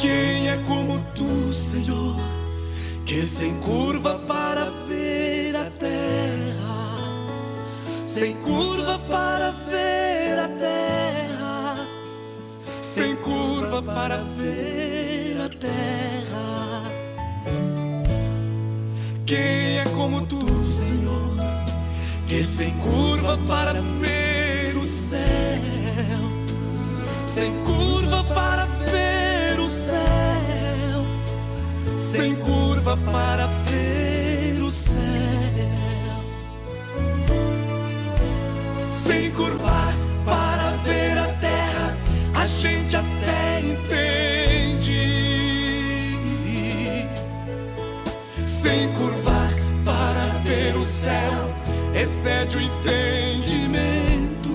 Quem é como tu, Senhor, que sem curva para ver a terra, sem curva para ver a terra, sem curva para ver a terra. Quem é como tu, Senhor, que sem curva para ver o céu, sem curva para ver sem curva para ver o céu, sem curvar para ver a terra, a gente até entende. Sem curvar para ver o céu, excede o entendimento.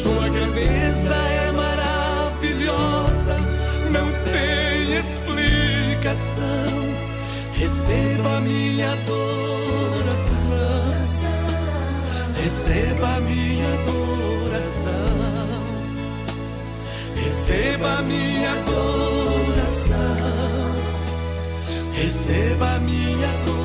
Sua grandeza é explicação. Receba minha adoração, receba minha adoração, receba minha adoração, receba minha adoração.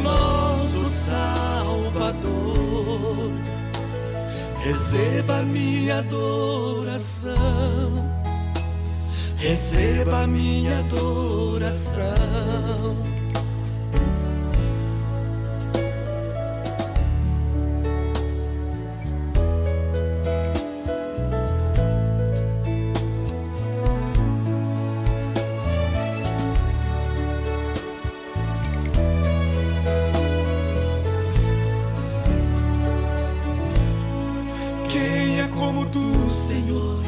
Nosso Salvador. Receba minha adoração, receba minha adoração. Tu, Senhor,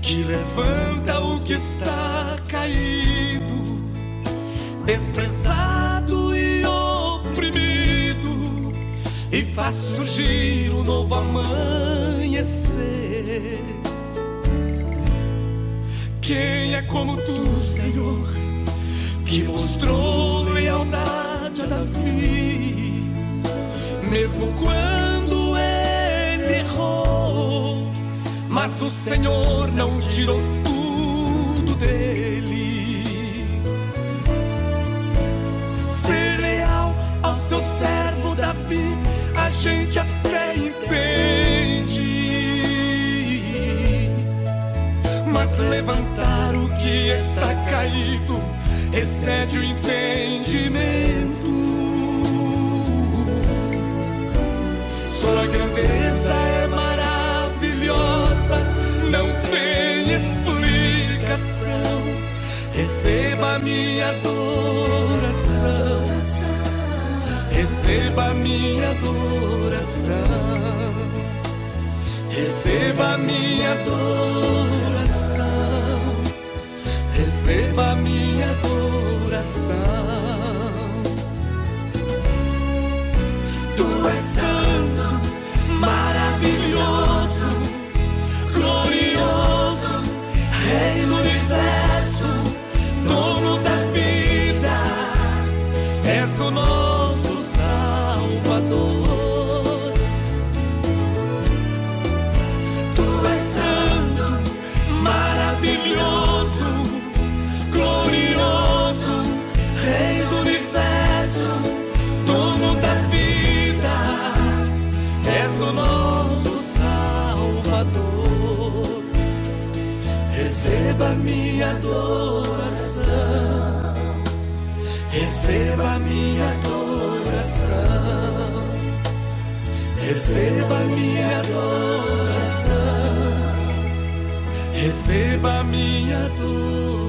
que levanta o que está caído, desprezado e oprimido, e faz surgir um novo amanhecer? Quem é como tu, Senhor, que mostrou lealdade a Davi, mesmo quando mas o Senhor não tirou tudo dele. Ser leal ao seu servo Davi, a gente até entende. Mas levantar o que está caído excede o entendimento. Sua grandeza Receba minha adoração, receba minha adoração, receba minha adoração, receba minha adoração. Receba minha adoração, receba minha adoração, receba minha adoração, receba minha adoração.